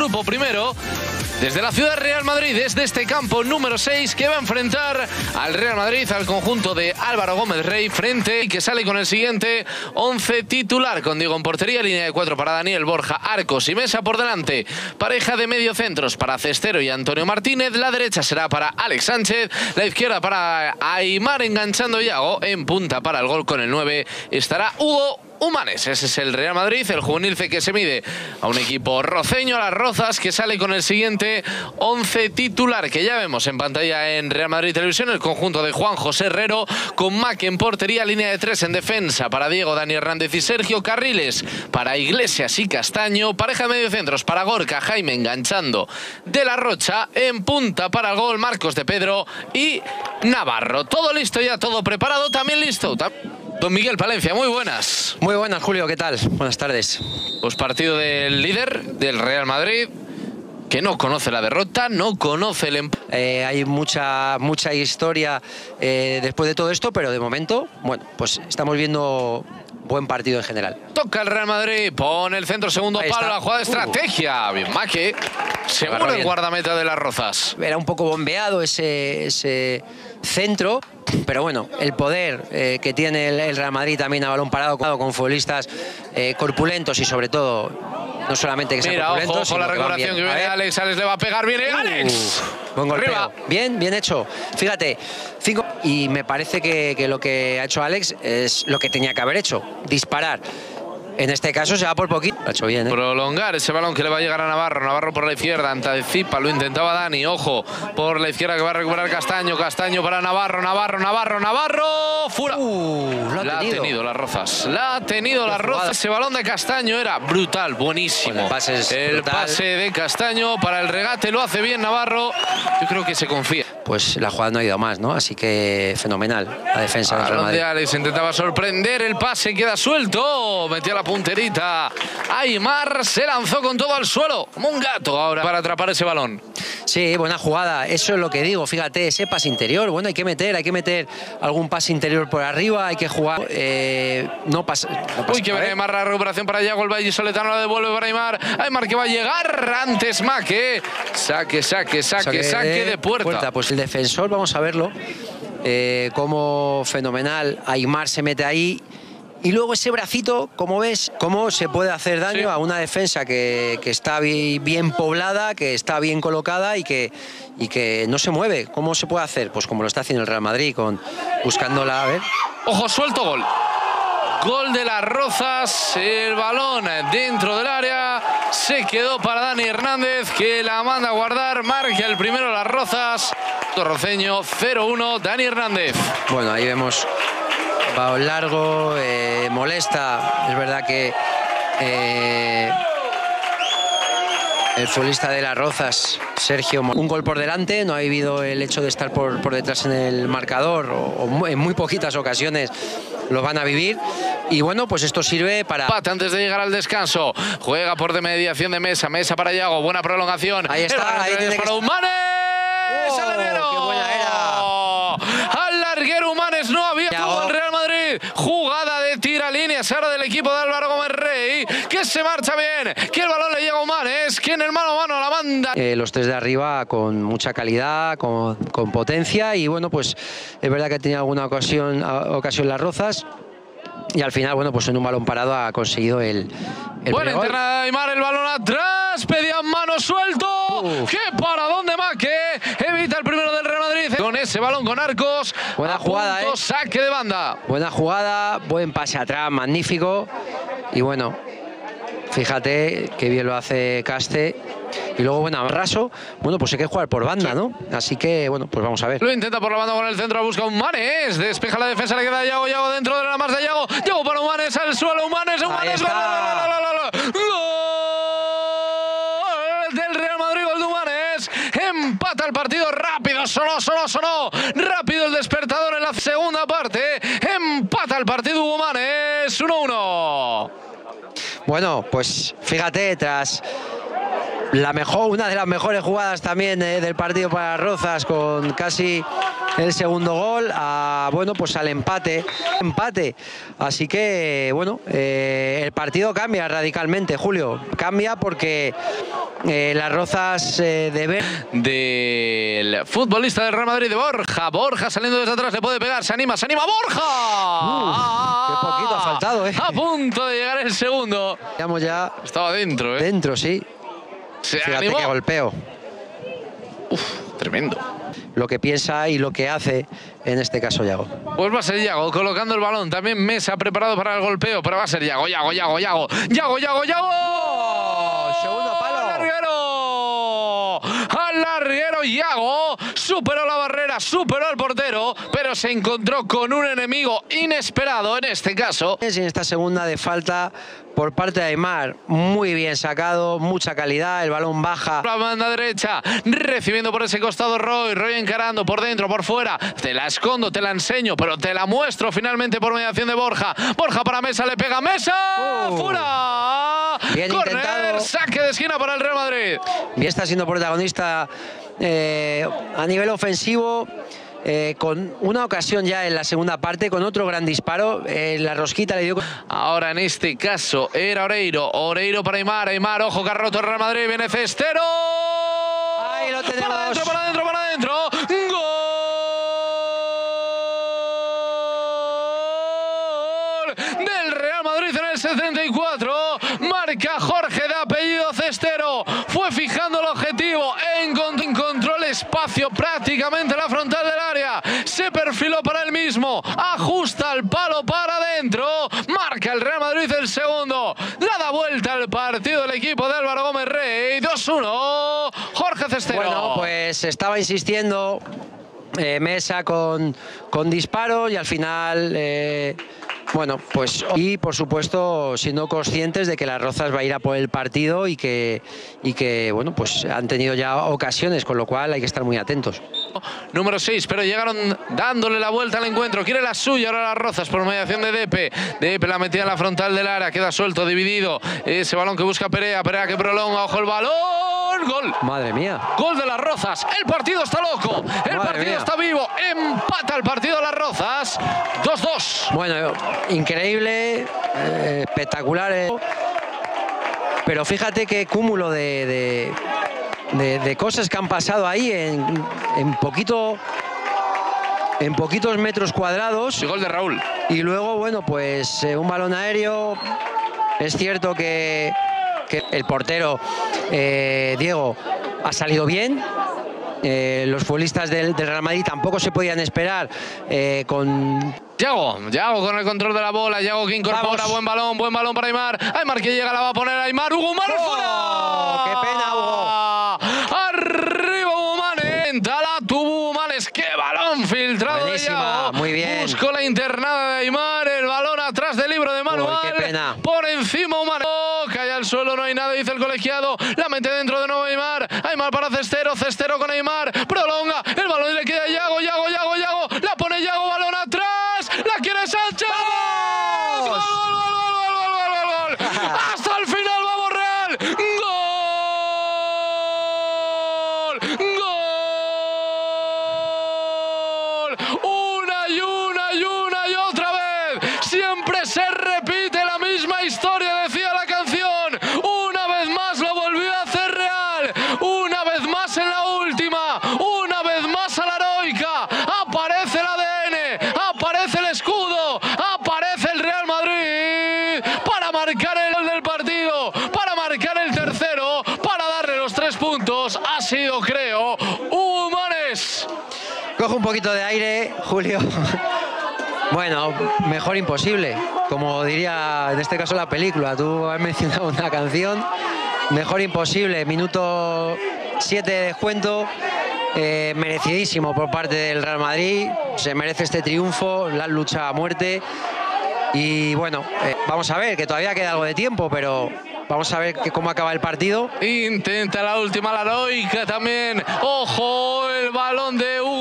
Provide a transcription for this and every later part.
grupo primero desde la ciudad Real Madrid, desde este campo número 6 que va a enfrentar al Real Madrid, al conjunto de Álvaro Gómez Rey frente y que sale con el siguiente 11 titular con Diego en portería, línea de 4 para Daniel Borja, Arcos y Mesa por delante, pareja de medio centros para Cestero y Antonio Martínez, la derecha será para Alex Sánchez, la izquierda para Aymar enganchando Yago, en punta para el gol con el 9 estará Hugo Humanes. Ese es el Real Madrid, el juvenil que se mide a un equipo roceño, a las rozas, que sale con el siguiente 11 titular que ya vemos en pantalla en Real Madrid Televisión, el conjunto de Juan José Herrero, con Mac en portería, línea de tres en defensa para Diego, Dani Hernández y Sergio Carriles, para Iglesias y Castaño, pareja de mediocentros para Gorka, Jaime enganchando de la Rocha, en punta para el gol Marcos de Pedro y Navarro. Todo listo ya, todo preparado, también listo. Don Miguel Palencia, muy buenas. Muy buenas, Julio, ¿qué tal? Buenas tardes. Pues partido del líder del Real Madrid, que no conoce la derrota, no conoce el empate. Eh, hay mucha, mucha historia eh, después de todo esto, pero de momento, bueno, pues estamos viendo buen partido en general. Toca el Real Madrid, pone el centro, segundo palo, la jugada de uh. estrategia. Bien, Maque, seguro el guardameta de las Rozas. Era un poco bombeado ese, ese centro, pero bueno, el poder eh, que tiene el, Real Madrid también a balón parado con futbolistas eh, corpulentos y sobre todo no solamente que sean corpulentos, ojo, la recuperación que viene Alex, Alex le va a pegar, viene Alex. buen golpeo. Bien, bien hecho. Fíjate, cinco y me parece que, que lo que ha hecho Alex es lo que tenía que haber hecho, disparar. En este caso se va por poquito. Lo ha hecho bien. ¿eh? Prolongar ese balón que le va a llegar a Navarro. Navarro por la izquierda. Anticipa, lo intentaba Dani. Ojo, por la izquierda que va a recuperar Castaño. Castaño para Navarro. Navarro, Navarro, Navarro. Fura. Uh, la ha tenido las rozas. La ha tenido las rozas. Ese balón de Castaño era brutal, buenísimo. el pase de Castaño para el regate lo hace bien Navarro. Yo creo que se confía. Pues la jugada no ha ido más, ¿no? Así que fenomenal la defensa del Real Madrid. Alex intentaba sorprender. El pase queda suelto. Metía la punterita. Aymar se lanzó con todo al suelo, como un gato ahora para atrapar ese balón. Sí, buena jugada. Eso es lo que digo. Fíjate, ese pase interior. Bueno, hay que meter, hay que meter algún pase interior por arriba. Hay que jugar. Eh, no, pasa, Uy, que viene Aymar la recuperación para Yago. El Valle Soletano la devuelve para Aymar. Aymar que va a llegar antes Maque. Saque, saque, saque, saque, de, puerta. Pues el defensor, vamos a verlo. Eh, como fenomenal. Aymar se mete ahí y luego ese bracito, como ves, cómo se puede hacer daño a una defensa que, está bien poblada, que está bien colocada y que, y que no se mueve. ¿Cómo se puede hacer? Pues como lo está haciendo el Real Madrid, con, buscándola, a ver. Ojo, suelto gol. Gol de las Rozas, el balón dentro del área, se quedó para Dani Hernández, que la manda a guardar, marca el primero las Rozas, Torroceño 0-1, Dani Hernández. Bueno, ahí vemos balón largo, eh, molesta. Es verdad que eh, el futbolista de las Rozas, Sergio, un gol por delante, no ha vivido el hecho de estar por, por detrás en el marcador, o, en muy poquitas ocasiones lo van a vivir. Y bueno, pues esto sirve para... Antes de llegar al descanso, juega por de mediación de mesa, mesa para Yago, buena prolongación. Ahí está, ahí tiene para Humanes. ¡Oh, ¡Qué buena era! Al larguero Humanes no había tuvo el Real Madrid. Jugada de tira línea, ahora del equipo de Álvaro Gómez Rey, que se marcha bien, que el balón le llega a Humanes, que en el mano a mano la manda. Eh, los tres de arriba con mucha calidad, con, con, potencia y bueno, pues es verdad que tenía alguna ocasión, ocasión las rozas, y al final, bueno, pues en un balón parado ha conseguido el, el Buena interna Aymar, el balón atrás, pedía mano suelto. ¡Qué para dónde Maque! Evita el primero del Real Madrid con ese balón con arcos. Buena jugada, punto, ¿eh? Saque de banda. Buena jugada, buen pase atrás, magnífico. Y bueno, fíjate qué bien lo hace Caste. Y luego, bueno, Raso, bueno, pues hay que jugar por banda, ¿no? Así que, bueno, pues vamos a ver. Lo intenta por la banda con el centro, busca un Manes, despeja la defensa, le queda Yago, Yago dentro de la más de Yago, Yago para Manes, al suelo, Manes, Manes, gol, del Real Madrid, gol de Manes, empata el partido rápido, sonó, sonó, sonó, rápido el despertador en la segunda parte, empata el partido Hugo Manes, 1-1. Bueno, pues fíjate, tras la mejor, una de las mejores jugadas también eh, del partido para Rozas con casi el segundo gol a, bueno pues al empate empate. Así que bueno eh, el partido cambia radicalmente Julio. Cambia porque eh, las rozas eh, de ver. Del futbolista del Real Madrid de Borja. Borja saliendo desde atrás, le puede pegar, se anima, se anima. ¡Borja! qué poquito ha faltado, ¿eh? A punto de llegar el segundo. Estamos ya Estaba dentro, ¿eh? dentro, sí. Se Fíjate animó. golpeo. Tremendo. Lo que piensa y lo que hace, en este caso, Yago. Pues va a ser Yago colocando el balón. También Mesa preparado para el golpeo, pero va a ser Yago, Yago, Yago, Yago. Yago, Yago, Yago. segundo palo. ¡Al larguero! Al larguero Yago superó la barrera, superó al portero, pero se encontró con un enemigo inesperado en este caso. En esta segunda de falta por parte de Aymar, muy bien sacado, mucha calidad, el balón baja. La banda derecha, recibiendo por ese costado Roy, Roy encarando por dentro, por fuera. Te la escondo, te la enseño, pero te la muestro finalmente por mediación de Borja. Borja para Mesa, le pega Mesa. Uh. ¡Fuera! Bien Corner, intentado. saque de esquina para el Real Madrid. Y está siendo protagonista eh, a nivel ofensivo. eh, con una ocasión ya en la segunda parte, con otro gran disparo, eh, la rosquita le dio... Ahora en este caso era Oreiro. Oreiro para Aymar. Aymar, ojo, que ha roto el Real Madrid. Viene Cestero. Ahí lo tenemos. Para adentro, para adentro, para adentro. Gol del Real Madrid en el 74. Marca Jorge de apellido Cestero. Fue fijando el objetivo. Encont- Encontró el espacio prácticamente en la frontal del área. Se perfiló para él mismo. Ajusta el palo para adentro. Marca el Real Madrid el segundo. La da vuelta al partido el equipo de Álvaro Gómez Rey. 2-1. Jorge Cestero. Bueno, pues estaba insistiendo eh, Mesa con, con disparos y al final, eh, bueno, pues y por supuesto siendo conscientes de que las Rozas va a ir a por el partido y que, y que bueno, pues han tenido ya ocasiones, con lo cual hay que estar muy atentos. Número 6, pero llegaron dándole la vuelta al encuentro. Quiere la suya ahora las rozas por mediación de Depe. Depe la metía en la frontal del área, queda suelto, dividido. Ese balón que busca Perea, Perea que prolonga, ojo el balón. Gol. Madre mía. Gol de las Rozas. El partido está loco. El Madre partido mía. está vivo. Empata el partido de las Rozas. 2-2. Bueno, increíble, eh, espectacular. eh. Pero fíjate qué cúmulo de, de- de- de cosas que han pasado ahí en, en poquito. En poquitos metros cuadrados. Y gol de Raúl. Y luego, bueno, pues eh, un balón aéreo. Es cierto que, que el portero, eh, Diego, ha salido bien. Eh, los futbolistas del, del Real Madrid tampoco se podían esperar eh, con Yago, Yago con el control de la bola, Yago que incorpora, Vamos. buen balón, buen balón para Aymar. Aymar que llega, la va a poner Aymar, Hugo Humane ¡Oh! fuera. ¡Qué pena, Hugo! Arriba Hugo Humane, entra la tuvo Humanes, qué balón filtrado de Buenísima, Yago. muy bien. Buscó la internada de Aymar, el balón atrás del libro de Manuel. qué pena. Por encima Humane. Oh, cae al suelo, no hay nada, dice el colegiado. La mete dentro de nuevo Aymar. Aymar para Cestero, Cestero con Aymar. Prolonga, el balón y le queda a Yago, Yago, Yago, Yago. La pone Yago, balón atrás. La quiere Sánchez. ¡Gol, gol, gol, gol, gol, gol, gol, gol! Hasta el vamos Real. Gol. Gol. Una y una y una y otra vez. Siempre se repite la misma historia, decía la canción. Una vez más lo volvió a hacer Real. Una vez más en la última. Una vez más a la heroica. Aparece el ADN. Aparece el escudo. Aparece el Real Madrid. Para marcar el gol del partido. Para marcar el tercero. Para darle los tres puntos. Ha sido, creo, Humanes. Coge un poquito de aire, Julio. Bueno, mejor imposible. Como diría en este caso la película, tú has mencionado una canción. Mejor imposible, minuto 7 de descuento. eh, merecidísimo por parte del Real Madrid. Se merece este triunfo, la lucha a muerte. Y bueno, eh, vamos a ver, que todavía queda algo de tiempo, pero vamos a ver cómo acaba el partido. Intenta la última, la heroica también. Ojo, el balón de Hugo.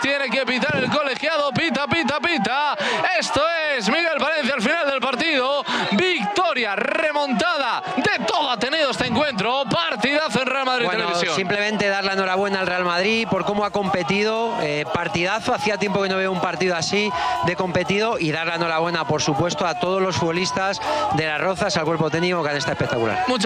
Tiene que pitar el colegiado. Pita, pita, pita. Esto es Miguel Valencia al final del partido. Victoria remontada de todo ha tenido este encuentro. Partidazo en Real Madrid Bueno, Televisión. Simplemente dar la enhorabuena al Real Madrid por cómo ha competido. eh, partidazo, hacía tiempo que no veo un partido así de competido y dar la enhorabuena, por supuesto, a todos los futbolistas de las Rozas, al cuerpo técnico que han estado espectacular. Muchas